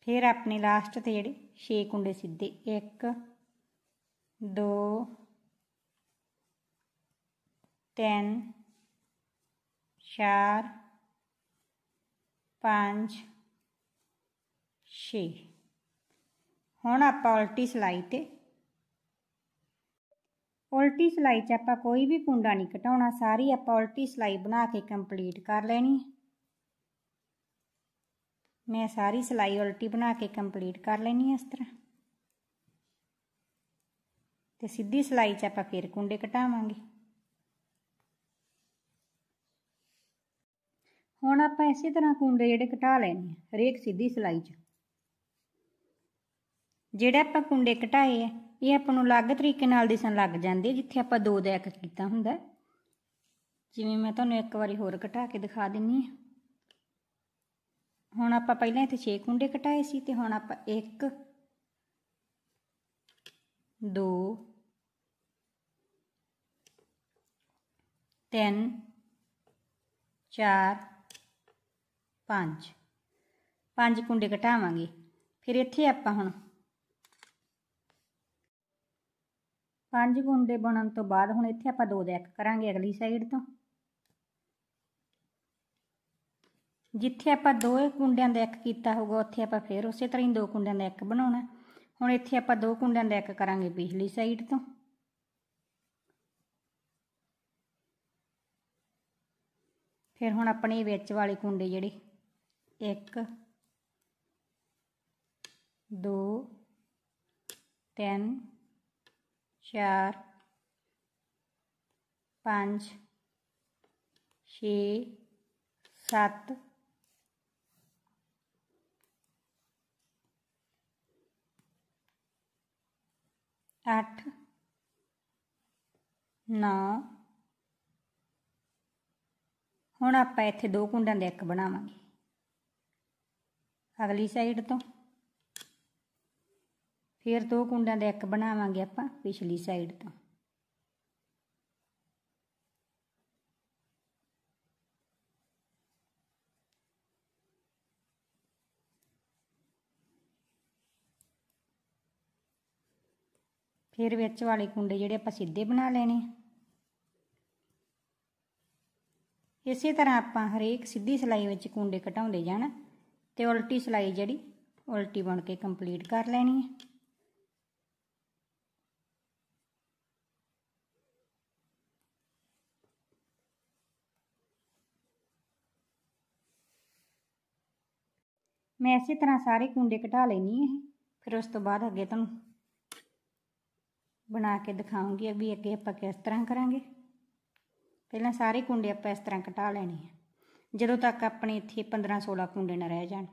ਫਿਰ ਆਪਣੇ ਲਾਸਟ ਤੇ ਜਿਹੜੇ 6 ਕੁੰਡੇ ਸਿੱਧੇ। 1 2 3 4 5 6 ਹੁਣ ਆਪਾਂ ਉਲਟੀ ਸਲਾਈ ਤੇ ਉਲਟੀ ਸਲਾਈ 'ਚ ਆਪਾਂ ਕੋਈ ਵੀ ਕੁੰਡਾ ਨਹੀਂ ਘਟਾਉਣਾ ਸਾਰੀ ਆਪਾਂ ਉਲਟੀ ਸਲਾਈ ਬਣਾ ਕੇ ਕੰਪਲੀਟ ਕਰ ਲੈਣੀ ਮੈਂ ਸਾਰੀ ਸਿਲਾਈ ਉਲਟੀ ਬਣਾ ਕੇ ਕੰਪਲੀਟ ਕਰ ਲੈਣੀ ਹੈ ਇਸ ਤਰ੍ਹਾਂ। ਤੇ ਸਿੱਧੀ ਸਿਲਾਈ 'ਚ ਆਪਾਂ ਫੇਰ ਕੁੰਡੇ ਘਟਾਵਾਂਗੇ ਹੁਣ ਆਪਾਂ ਇਸੇ ਤਰ੍ਹਾਂ ਕੁੰਡੇ ਜਿਹੜੇ ਘਟਾ ਲੈਣੇ ਆ ਹਰੇਕ ਸਿੱਧੀ ਸਿਲਾਈ 'ਚ। ਜਿਹੜੇ ਆਪਾਂ ਕੁੰਡੇ ਘਟਾਏ ਆ, ਇਹ ਆਪਾਂ ਨੂੰ ਅਲੱਗ ਤਰੀਕੇ ਨਾਲ ਦਿਸਣ ਲੱਗ ਜਾਂਦੇ ਜਿੱਥੇ ਆਪਾਂ ਦੋ ਦੈਕ ਕੀਤਾ ਹੁੰਦਾ। ਜਿਵੇਂ ਮੈਂ ਤੁਹਾਨੂੰ ਇੱਕ ਵਾਰੀ ਹੋਰ ਘਟਾ ਕੇ ਦਿਖਾ ਦਿੰਨੀ ਆ ਹੁਣ ਆਪਾਂ ਪਹਿਲਾਂ ਇੱਥੇ 6 ਕੁੰਡੇ ਘਟਾਏ ਸੀ ਤੇ ਹੁਣ ਆਪਾਂ 1 2 3 4 5 ਪੰਜ ਕੁੰਡੇ ਘਟਾਵਾਂਗੇ ਫਿਰ ਇੱਥੇ ਆਪਾਂ ਹੁਣ ਪੰਜ ਕੁੰਡੇ ਬਣਨ ਤੋਂ ਬਾਅਦ ਹੁਣ ਇੱਥੇ ਆਪਾਂ ਦੋ ਦੈਕ ਕਰਾਂਗੇ ਅਗਲੀ ਸਾਈਡ ਤੋਂ। ਜਿੱਥੇ ਆਪਾਂ ਦੋ ਕੁੰਡਿਆਂ ਦਾ ਇੱਕ ਕੀਤਾ ਹੋਊਗਾ, ਉੱਥੇ ਆਪਾਂ ਫਿਰ ਉਸੇ ਤਰ੍ਹਾਂ ਹੀ ਦੋ ਕੁੰਡਿਆਂ ਦਾ ਇੱਕ ਬਣਾਉਣਾ ਹੁਣ ਇੱਥੇ ਆਪਾਂ ਦੋ ਕੁੰਡਿਆਂ ਦਾ ਇੱਕ ਕਰਾਂਗੇ ਪਿਛਲੀ ਸਾਈਡ ਤੋਂ। ਫਿਰ ਹੁਣ ਆਪਣੇ ਵਿੱਚ ਵਾਲੇ ਕੁੰਡੇ ਜਿਹੜੇ 1 2 3 4 5 6 7 ਅੱਠ, ਨੌ। ਹੁਣ ਆਪਾਂ ਇੱਥੇ ਦੋ ਕੁੰਡਾਂ ਦੇ ਇੱਕ ਬਣਾਵਾਂਗੇ। ਅਗਲੀ ਸਾਈਡ ਤੋਂ। ਫਿਰ ਦੋ ਕੁੰਡਾਂ ਦੇ ਇੱਕ ਬਣਾਵਾਂਗੇ ਆਪਾਂ ਪਿਛਲੀ ਸਾਈਡ ਤੋਂ। ਫਿਰ ਵਿੱਚ ਵਾਲੇ ਕੁੰਡੇ ਜਿਹੜੇ ਆਪਾਂ ਸਿੱਧੇ ਬਣਾ ਲੈਣੇ ਇਸੇ ਤਰ੍ਹਾਂ ਆਪਾਂ ਹਰੇਕ ਸਿੱਧੀ ਸਿਲਾਈ ਵਿੱਚ ਕੁੰਡੇ ਘਟਾਉਂਦੇ ਜਾਣਾ ਤੇ ਉਲਟੀ ਸਿਲਾਈ ਜਿਹੜੀ ਉਲਟੀ ਬਣ ਕੇ ਕੰਪਲੀਟ ਕਰ ਲੈਣੀ ਹੈ ਮੈਂ ਇਸੇ ਤਰ੍ਹਾਂ ਸਾਰੇ ਕੁੰਡੇ ਘਟਾ ਲੈਣੀ ਹੈ ਫਿਰ ਉਸ ਤੋਂ ਬਾਅਦ ਅੱਗੇ ਤੁਹਾਨੂੰ ਬਣਾ ਕੇ ਦਿਖਾਉਂਗੀ ਵੀ ਅੱਗੇ ਆਪਾਂ ਕਿਸ ਤਰ੍ਹਾਂ ਕਰਾਂਗੇ। ਪਹਿਲਾਂ ਸਾਰੇ ਕੁੰਡੇ ਆਪਾਂ ਇਸ ਤਰ੍ਹਾਂ ਘਟਾ ਲੈਣੇ ਆ। ਜਦੋਂ ਤੱਕ ਆਪਣੇ ਇੱਥੇ 15 16 ਕੁੰਡੇ ਨਾ ਰਹਿ ਜਾਣ।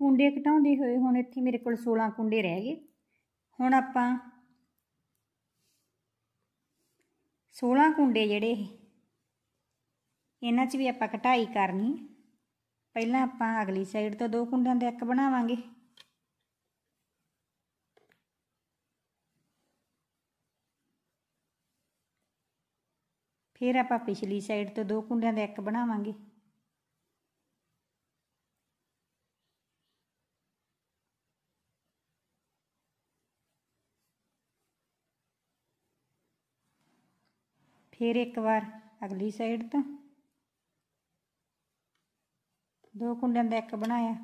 ਕੁੰਡੇ ਘਟਾਉਂਦੇ ਹੋਏ ਹੁਣ ਇੱਥੇ ਮੇਰੇ ਕੋਲ 16 ਕੁੰਡੇ ਰਹਿ ਗਏ। ਹੁਣ ਆਪਾਂ 16 ਕੁੰਡੇ ਜਿਹੜੇ ਇਹਨਾਂ 'ਚ ਵੀ ਆਪਾਂ ਘਟਾਈ ਕਰਨੀ। ਪਹਿਲਾਂ ਆਪਾਂ ਅਗਲੀ ਸਾਈਡ ਤੋਂ ਦੋ ਕੁੰਡਿਆਂ ਦਾ ਇੱਕ ਬਣਾਵਾਂਗੇ। ਫਿਰ ਆਪਾਂ ਪਿਛਲੀ ਸਾਈਡ ਤੋਂ ਦੋ ਕੁੰਡਿਆਂ ਦਾ ਇੱਕ ਬਣਾਵਾਂਗੇ। ਫਿਰ ਇੱਕ ਵਾਰ ਅਗਲੀ ਸਾਈਡ ਤੋਂ ਦੋ ਕੁੰਡਿਆਂ ਦਾ ਇੱਕ ਬਣਾਇਆ।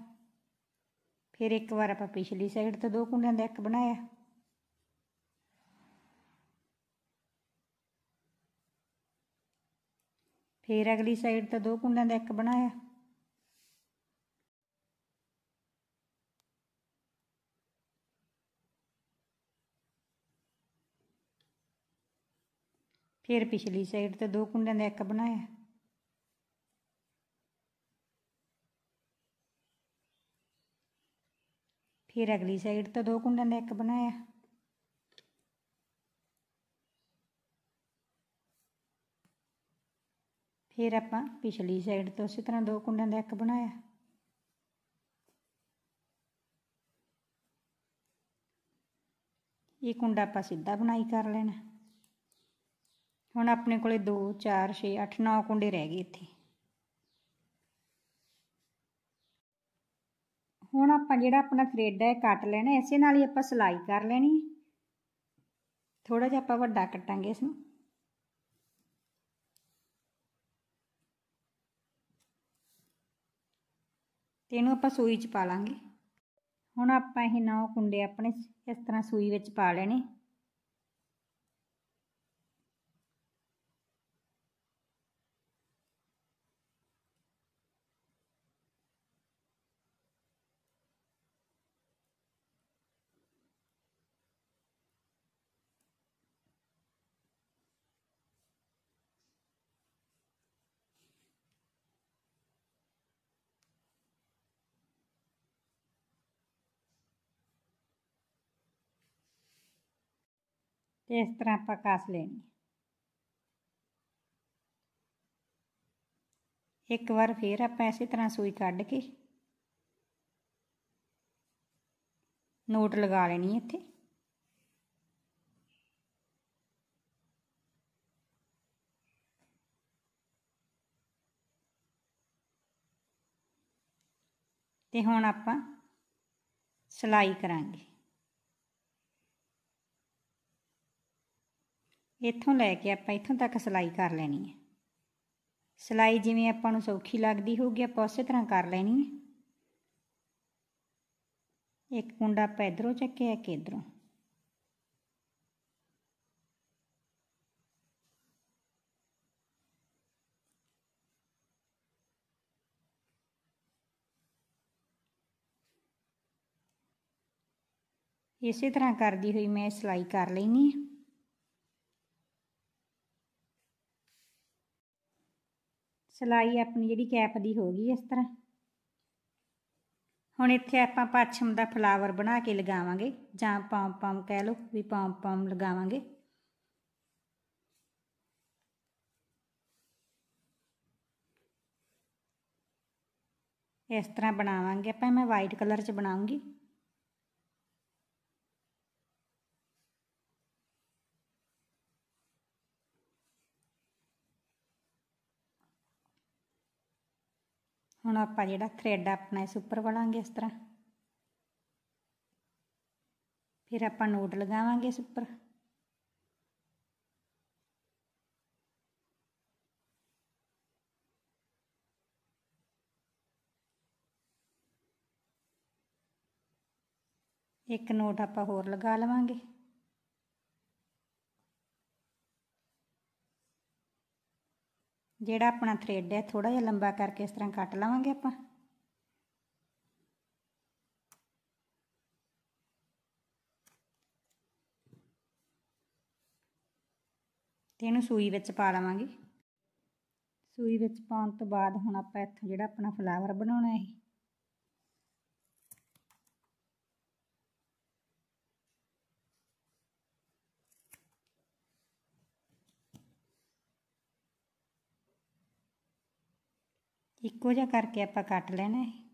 ਫਿਰ ਇੱਕ ਵਾਰ ਆਪਾਂ ਪਿਛਲੀ ਸਾਈਡ ਤੋਂ ਦੋ ਕੁੰਡਿਆਂ ਦਾ ਇੱਕ ਬਣਾਇਆ। ਫਿਰ ਅਗਲੀ ਸਾਈਡ ਤੋਂ ਦੋ ਕੁੰਡਿਆਂ ਦਾ ਇੱਕ ਬਣਾਇਆ। ਫਿਰ ਪਿਛਲੀ ਸਾਈਡ ਤੋਂ ਦੋ ਕੁੰਡਿਆਂ ਦਾ ਇੱਕ ਬਣਾਇਆ। ਫਿਰ ਅਗਲੀ ਸਾਈਡ ਤੋਂ ਦੋ ਕੁੰਡਿਆਂ ਦਾ ਇੱਕ ਬਣਾਇਆ। ਫਿਰ ਆਪਾਂ ਪਿਛਲੀ ਸਾਈਡ ਤੋਂ ਇਸੇ ਤਰ੍ਹਾਂ ਦੋ ਕੁੰਡਿਆਂ ਦਾ ਇੱਕ ਬਣਾਇਆ। ਇਹ ਕੁੰਡਾ ਆਪਾਂ ਸਿੱਧਾ ਬਣਾਈ ਕਰ ਲੈਣਾ। ਹੁਣ ਆਪਣੇ ਕੋਲੇ 2 4 6 8 9 ਕੁੰਡੇ ਰਹਿ ਗਏ ਇੱਥੇ। ਹੁਣ ਆਪਾਂ ਜਿਹੜਾ ਆਪਣਾ ਥਰੈਡ ਹੈ ਕੱਟ ਲੈਣਾ। ਇਸੇ ਨਾਲ ਹੀ ਆਪਾਂ ਸਿਲਾਈ ਕਰ ਲੈਣੀ। ਥੋੜਾ ਜਿਹਾ ਆਪਾਂ ਵੱਡਾ ਕੱਟਾਂਗੇ ਇਸ ਨੂੰ। ਤੇ ਇਹਨੂੰ ਆਪਾਂ ਸੂਈ 'ਚ ਪਾ ਲਾਂਗੇ। ਹੁਣ ਆਪਾਂ ਇਹ ਨੌ ਕੁੰਡੇ ਆਪਣੇ ਇਸ ਤਰ੍ਹਾਂ ਸੂਈ ਵਿੱਚ ਪਾ ਲੈਣੇ। ਤੇ ਇਸ ਤਰ੍ਹਾਂ ਆਪਾਂ ਕਾਸ ਲੈਣੀ ਇੱਕ ਵਾਰ ਫੇਰ ਆਪਾਂ ਇਸੇ ਤਰ੍ਹਾਂ ਸੂਈ ਕੱਢ ਕੇ ਨੋਟ ਲਗਾ ਲੈਣੀ ਇੱਥੇ। ਤੇ ਹੁਣ ਆਪਾਂ ਸਿਲਾਈ ਕਰਾਂਗੇ। ਇੱਥੋਂ ਲੈ ਕੇ ਆਪਾਂ ਇੱਥੋਂ ਤੱਕ ਸਿਲਾਈ ਕਰ ਲੈਣੀ ਹੈ। ਸਿਲਾਈ ਜਿਵੇਂ ਆਪਾਂ ਨੂੰ ਸੌਖੀ ਲੱਗਦੀ ਹੋਊਗੀ, ਆਪਾਂ ਉਸੇ ਤਰ੍ਹਾਂ ਕਰ ਲੈਣੀ ਹੈ। ਇੱਕ ਕੁੰਡਾ ਆਪਾਂ ਇਧਰੋਂ ਚੱਕਿਆ, ਇੱਕ ਇਧਰੋਂ। ਇਸੇ ਤਰ੍ਹਾਂ ਕਰਦੀ ਹੋਈ ਮੈਂ ਸਿਲਾਈ ਕਰ ਲੈਣੀ ਹੈ। ਸਲਾਈ ਆਪਣੀ ਜਿਹੜੀ ਕੈਪ ਦੀ ਹੋ ਗਈ ਇਸ ਤਰ੍ਹਾਂ। ਹੁਣ ਇੱਥੇ ਆਪਾਂ ਪੱਛਮ ਦਾ ਫਲਾਵਰ ਬਣਾ ਕੇ ਲਗਾਵਾਂਗੇ, ਜਾਂ ਪੌਮ ਪੌਮ ਕਹਿ ਲਓ ਵੀ ਪੌਮ ਪੌਮ ਲਗਾਵਾਂਗੇ। ਇਸ ਤਰ੍ਹਾਂ ਬਣਾਵਾਂਗੇ। ਆਪਾਂ, ਮੈਂ ਵਾਈਟ ਕਲਰ 'ਚ ਬਣਾਉਂਗੀ। ਹੁਣ ਆਪਾਂ ਜਿਹੜਾ ਥ੍ਰੈਡ ਆਪਣਾ ਇਸ ਉੱਪਰ ਵੜਾਂਗੇ ਇਸ ਤਰ੍ਹਾਂ ਫਿਰ ਆਪਾਂ ਨੋਟ ਲਗਾਵਾਂਗੇ ਇਸ ਉੱਪਰ ਇੱਕ ਨੋਟ ਆਪਾਂ ਹੋਰ ਲਗਾ ਲਵਾਂਗੇ ਜਿਹੜਾ ਆਪਣਾ ਥ੍ਰੈਡ ਹੈ ਥੋੜਾ ਜਿਹਾ ਲੰਬਾ ਕਰਕੇ ਇਸ ਤਰ੍ਹਾਂ ਕੱਟ ਲਵਾਂਗੇ ਆਪਾਂ। ਤੇ ਇਹਨੂੰ ਸੂਈ ਵਿੱਚ ਪਾ ਲਵਾਂਗੇ। ਸੂਈ ਵਿੱਚ ਪਾਉਣ ਤੋਂ ਬਾਅਦ ਹੁਣ ਆਪਾਂ ਇੱਥੋਂ ਜਿਹੜਾ ਆਪਣਾ ਫਲਾਵਰ ਬਣਾਉਣਾ ਹੈ। ਇੱਕੋ ਜਿਹਾ ਕਰਕੇ ਆਪਾਂ ਕੱਟ ਲੈਣਾ ਹੈ।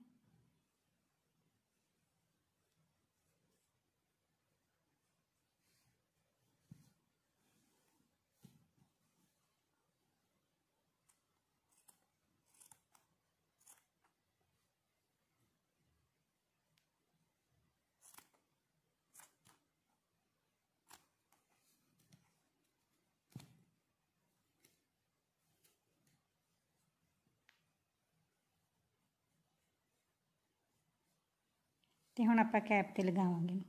ਤੇ ਹੁਣ ਆਪਾਂ ਕੈਪ ਤੇ ਲਗਾਵਾਂਗੇ।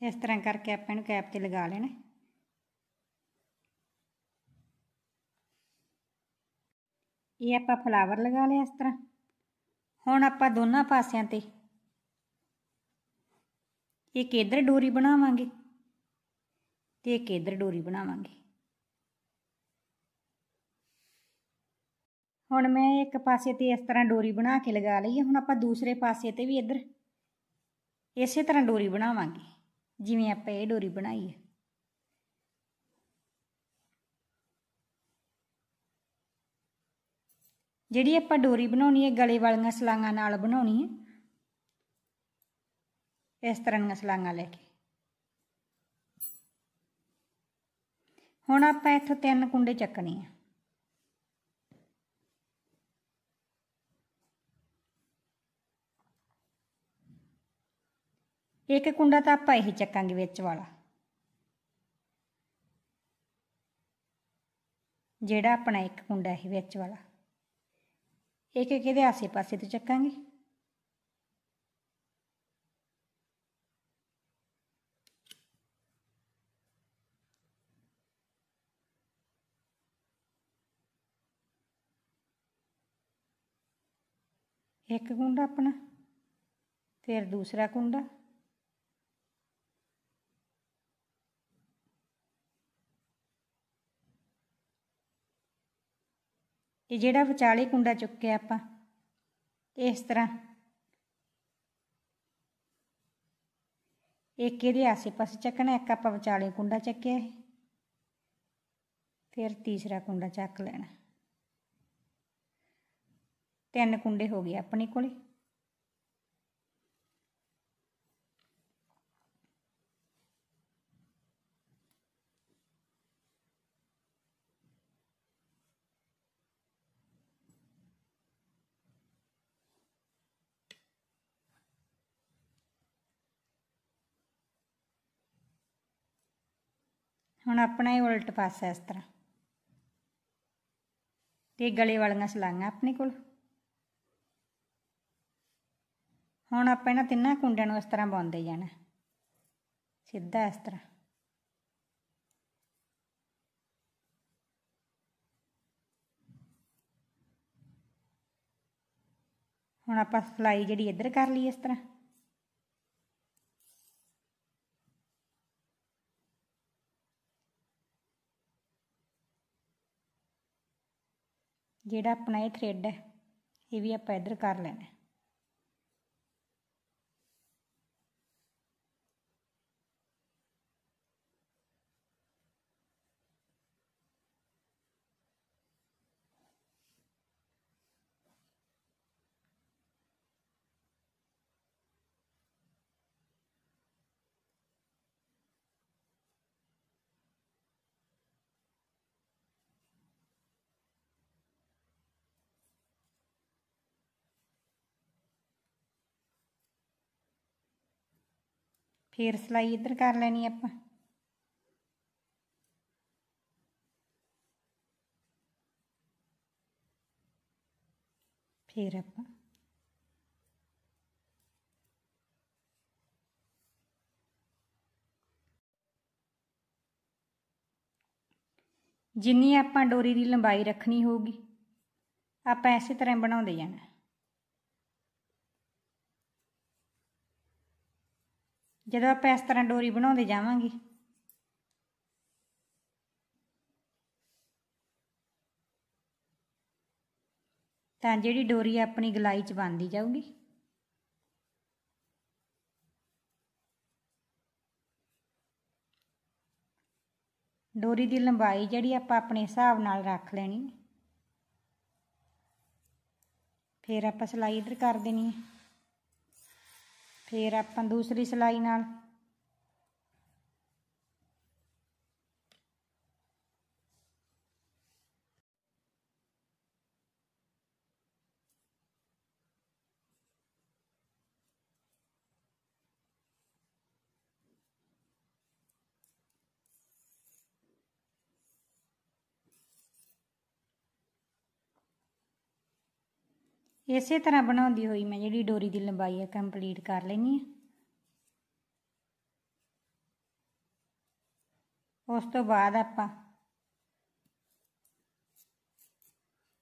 ਇਸ ਤਰ੍ਹਾਂ ਕਰਕੇ ਆਪਾਂ ਇਹਨੂੰ ਕੈਪ ਤੇ ਲਗਾ ਲੈਣਾ। ਇਹ ਆਪਾਂ ਫਲਾਵਰ ਲਗਾ ਲਿਆ ਇਸ ਤਰ੍ਹਾਂ। ਹੁਣ ਆਪਾਂ ਦੋਨਾਂ ਪਾਸਿਆਂ ਤੇ ਇੱਕ ਇਧਰ ਡੋਰੀ ਬਣਾਵਾਂਗੇ ਤੇ ਇੱਕ ਇਧਰ ਡੋਰੀ ਬਣਾਵਾਂਗੇ। ਹੁਣ ਮੈਂ ਇੱਕ ਪਾਸੇ ਤੇ ਇਸ ਤਰ੍ਹਾਂ ਡੋਰੀ ਬਣਾ ਕੇ ਲਗਾ ਲਈ ਹੁਣ ਆਪਾਂ ਦੂਸਰੇ ਪਾਸੇ ਤੇ ਵੀ ਇਧਰ ਇਸੇ ਤਰ੍ਹਾਂ ਡੋਰੀ ਬਣਾਵਾਂਗੇ, ਜਿਵੇਂ ਆਪਾਂ ਇਹ ਡੋਰੀ ਬਣਾਈ ਹੈ। ਜਿਹੜੀ ਆਪਾਂ ਡੋਰੀ ਬਣਾਉਣੀ ਹੈ, ਗਲੇ ਵਾਲੀਆਂ ਸਲਾਂਗਾਂ ਨਾਲ ਬਣਾਉਣੀ ਹੈ। ਇਸ ਤਰ੍ਹਾਂ ਦੀਆਂ ਸਲਾਂਗਾਂ ਲੈ ਕੇ। ਹੁਣ ਆਪਾਂ ਇੱਥੋਂ ਤਿੰਨ ਕੁੰਡੇ ਚੱਕਣੇ ਆ। ਇੱਕ ਕੁੰਡਾ ਤਾਂ ਆਪਾਂ ਇਹੀ ਚੱਕਾਂਗੇ ਵਿੱਚ ਵਾਲਾ। ਜਿਹੜਾ ਆਪਣਾ ਇੱਕ ਕੁੰਡਾ ਹੈ ਵਿੱਚ ਵਾਲਾ। ਇੱਕ ਇੱਕ ਇਹਦੇ ਆਸੇ ਪਾਸੇ ਤੋਂ ਚੱਕਾਂਗੇ। ਇੱਕ ਕੁੰਡਾ ਆਪਣਾ ਫਿਰ ਦੂਸਰਾ ਕੁੰਡਾ। ਤੇ ਜਿਹੜਾ ਵਿਚਾਲੇ ਕੁੰਡਾ ਚੁੱਕਿਆ ਆਪਾਂ ਇਸ ਤਰ੍ਹਾਂ। ਇੱਕ ਇਹਦੇ ਆਸੇ-ਪਾਸੇ ਚੱਕਣਾ, ਇੱਕ ਆਪਾਂ ਵਿਚਾਲੇ ਕੁੰਡਾ ਚੱਕਿਆ ਫਿਰ ਤੀਸਰਾ ਕੁੰਡਾ ਚੱਕ ਲੈਣਾ। ਤਿੰਨ ਕੁੰਡੇ ਹੋ ਗਏ ਆਪਣੇ ਕੋਲੇ। ਹੁਣ ਆਪਣਾ ਹੀ ਉਲਟ ਪਾਸਾ ਇਸ ਤਰ੍ਹਾਂ। ਤੇ ਗਲੇ ਵਾਲੀਆਂ ਸਲਾਈਆਂ ਆਪਣੇ ਕੋਲ। ਹੁਣ ਆਪਾਂ ਇਹਨਾਂ ਤਿੰਨਾਂ ਕੁੰਡਿਆਂ ਨੂੰ ਇਸ ਤਰ੍ਹਾਂ ਬੁਣਦੇ ਜਾਣਾ। ਸਿੱਧਾ ਇਸ ਤਰ੍ਹਾਂ। ਹੁਣ ਆਪਾਂ ਸਲਾਈ ਜਿਹੜੀ ਇੱਧਰ ਕਰ ਲਈ ਇਸ ਤਰ੍ਹਾਂ। ਜਿਹੜਾ ਆਪਣਾ ਇਹ ਥ੍ਰੈਡ ਹੈ ਇਹ ਵੀ ਆਪਾਂ ਇੱਧਰ ਕਰ ਲੈਣਾ ਫੇਰ ਸਲਾਈ ਇੱਧਰ ਕਰ ਲੈਣੀ ਆਪਾਂ। ਫੇਰ ਆਪਾਂ ਜਿੰਨੀ ਆਪਾਂ ਡੋਰੀ ਦੀ ਲੰਬਾਈ ਰੱਖਣੀ ਹੋਊਗੀ, ਆਪਾਂ ਇਸੇ ਤਰ੍ਹਾਂ ਬਣਾਉਂਦੇ ਜਾਣਾ। ਜਦੋਂ ਆਪਾਂ ਇਸ ਤਰ੍ਹਾਂ ਡੋਰੀ ਬਣਾਉਂਦੇ ਜਾਵਾਂਗੇ। ਤਾਂ ਜਿਹੜੀ ਡੋਰੀ ਆਪਣੀ ਗਲਾਈ 'ਚ ਬਣਦੀ ਜਾਊਗੀ। ਡੋਰੀ ਦੀ ਲੰਬਾਈ ਜਿਹੜੀ ਆਪਾਂ ਆਪਣੇ ਹਿਸਾਬ ਨਾਲ ਰੱਖ ਲੈਣੀ। ਫਿਰ ਆਪਾਂ ਸਲਾਈ ਇਧਰ ਕਰ ਦੇਣੀ ਹੈ। ਫਿਰ ਆਪਾਂ ਦੂਸਰੀ ਸਲਾਈ ਨਾਲ ਇਸੇ ਤਰ੍ਹਾਂ ਬਣਾਉਂਦੀ ਹੋਈ ਮੈਂ ਜਿਹੜੀ ਡੋਰੀ ਦੀ ਲੰਬਾਈ ਹੈ ਕੰਪਲੀਟ ਕਰ ਲੈਣੀ ਹੈ ਉਸ ਤੋਂ ਬਾਅਦ ਆਪਾਂ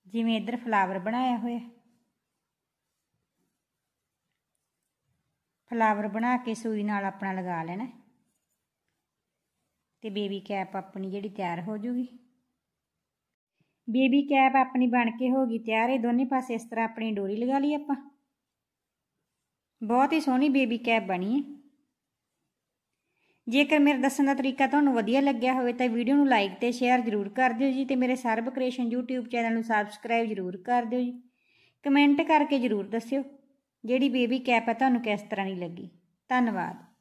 ਜਿਵੇਂ ਇੱਧਰ ਫਲਾਵਰ ਬਣਾਇਆ ਹੋਇਆ। ਫਲਾਵਰ ਬਣਾ ਕੇ ਸੂਈ ਨਾਲ ਆਪਣਾ ਲਗਾ ਲੈਣਾ। ਤੇ ਬੇਬੀ ਕੈਪ ਆਪਣੀ ਜਿਹੜੀ ਤਿਆਰ ਹੋ ਜੂਗੀ। ਬੇਬੀ ਕੈਪ ਆਪਣੀ ਬਣ ਕੇ ਹੋ ਗਈ ਤਿਆਰ, ਇਹ ਦੋਨੇ ਪਾਸੇ ਇਸ ਤਰ੍ਹਾਂ ਆਪਣੀ ਡੋਰੀ ਲਗਾ ਲਈ ਆਪਾਂ। ਬਹੁਤ ਹੀ ਸੋਹਣੀ ਬੇਬੀ ਕੈਪ ਬਣੀ ਹੈ। ਜੇਕਰ ਮੇਰੇ ਦੱਸਣ ਦਾ ਤਰੀਕਾ ਤੁਹਾਨੂੰ ਵਧੀਆ ਲੱਗਿਆ ਹੋਵੇ ਤਾਂ ਵੀਡੀਓ ਨੂੰ ਲਾਈਕ ਤੇ ਸ਼ੇਅਰ ਜ਼ਰੂਰ ਕਰ ਦਿਓ ਜੀ ਤੇ ਮੇਰੇ ਸਰਬ ਕ੍ਰੀਏਸ਼ਨ YouTube ਚੈਨਲ ਨੂੰ ਸਬਸਕ੍ਰਾਈਬ ਜ਼ਰੂਰ ਕਰ ਦਿਓ ਜੀ। ਕਮੈਂਟ ਕਰਕੇ ਜ਼ਰੂਰ ਦੱਸਿਓ ਜਿਹੜੀ ਬੇਬੀ ਕੈਪ ਹੈ ਤੁਹਾਨੂੰ ਕਿਸ ਤਰ੍ਹਾਂ ਦੀ ਲੱਗੀ। ਧੰਨਵਾਦ।